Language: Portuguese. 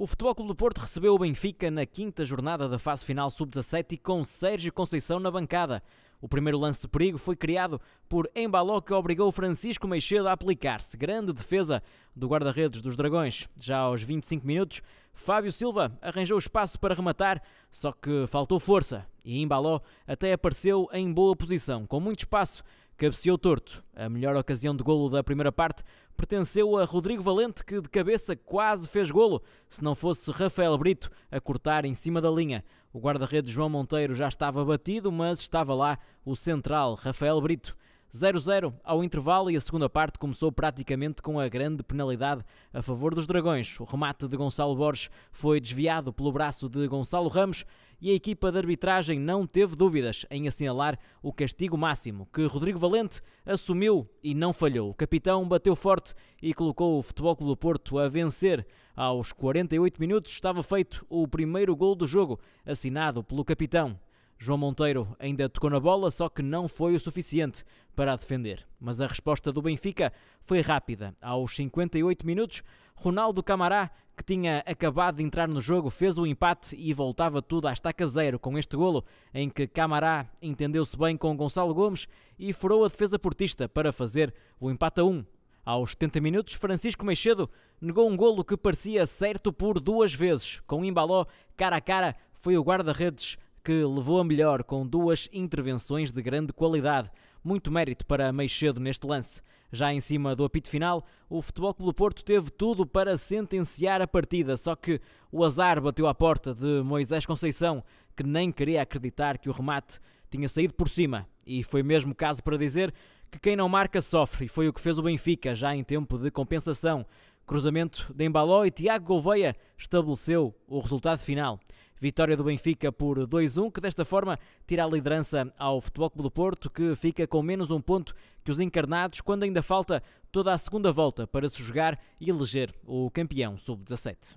O Futebol Clube do Porto recebeu o Benfica na quinta jornada da fase final sub-17 e com Sérgio Conceição na bancada. O primeiro lance de perigo foi criado por Embaló que obrigou Francisco Meixedo a aplicar-se. Grande defesa do guarda-redes dos Dragões. Já aos 25 minutos, Fábio Silva arranjou espaço para rematar, só que faltou força e Embaló até apareceu em boa posição, com muito espaço cabeceou torto. A melhor ocasião de golo da primeira parte pertenceu a Rodrigo Valente, que de cabeça quase fez golo, se não fosse Rafael Brito a cortar em cima da linha. O guarda-redes João Monteiro já estava batido, mas estava lá o central, Rafael Brito. 0-0 ao intervalo e a segunda parte começou praticamente com a grande penalidade a favor dos Dragões. O remate de Gonçalo Borges foi desviado pelo braço de Gonçalo Ramos e a equipa de arbitragem não teve dúvidas em assinalar o castigo máximo que Rodrigo Valente assumiu e não falhou. O capitão bateu forte e colocou o Futebol Clube do Porto a vencer. Aos 48 minutos estava feito o primeiro gol do jogo, assinado pelo capitão. João Monteiro ainda tocou na bola, só que não foi o suficiente para a defender. Mas a resposta do Benfica foi rápida. Aos 58 minutos, Ronaldo Camará, que tinha acabado de entrar no jogo, fez o empate e voltava tudo à estaca zero com este golo, em que Camará entendeu-se bem com Gonçalo Gomes e furou a defesa portista para fazer o empate a 1. Aos 70 minutos, Francisco Meixedo negou um golo que parecia certo por duas vezes. Com Imbaló cara a cara, foi o guarda-redes que levou a melhor com duas intervenções de grande qualidade. Muito mérito para Meixedo neste lance. Já em cima do apito final, o Futebol Clube do Porto teve tudo para sentenciar a partida, só que o azar bateu à porta de Moisés Conceição, que nem queria acreditar que o remate tinha saído por cima. E foi mesmo caso para dizer que quem não marca sofre, e foi o que fez o Benfica já em tempo de compensação. Cruzamento de Embaló e Tiago Gouveia estabeleceu o resultado final. Vitória do Benfica por 2-1, que desta forma tira a liderança ao Futebol Clube do Porto, que fica com menos um ponto que os encarnados, quando ainda falta toda a segunda volta para se jogar e eleger o campeão sub-17.